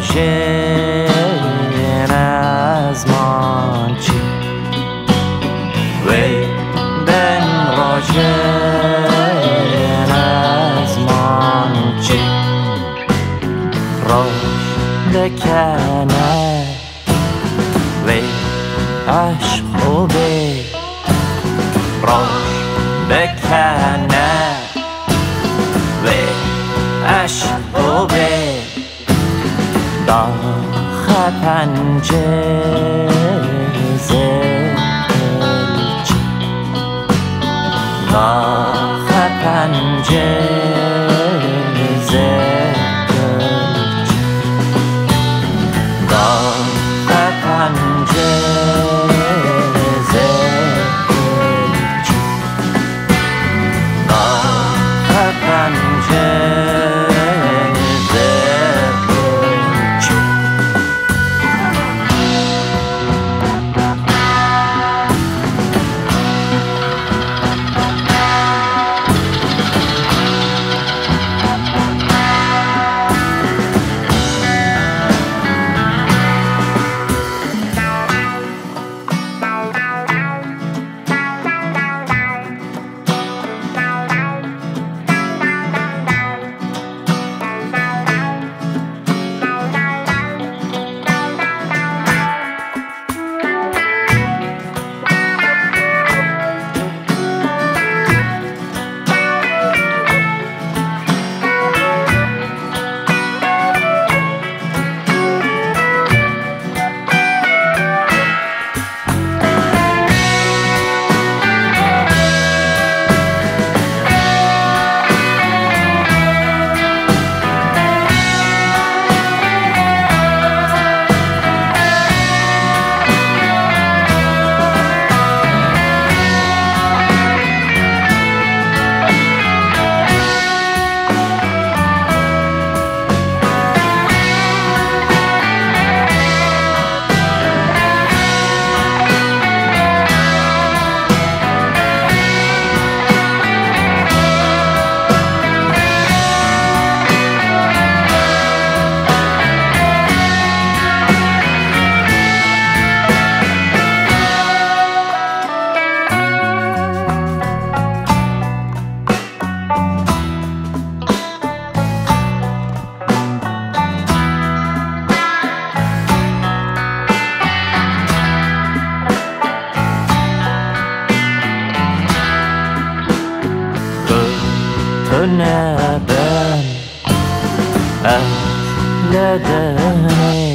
راژن از مانچی وی بن راژن از مانچی راش بکنه. وی عشق خوبه راش بکنه. وی عشق خوبه داخ پنجه زلچ couldn't happen. I let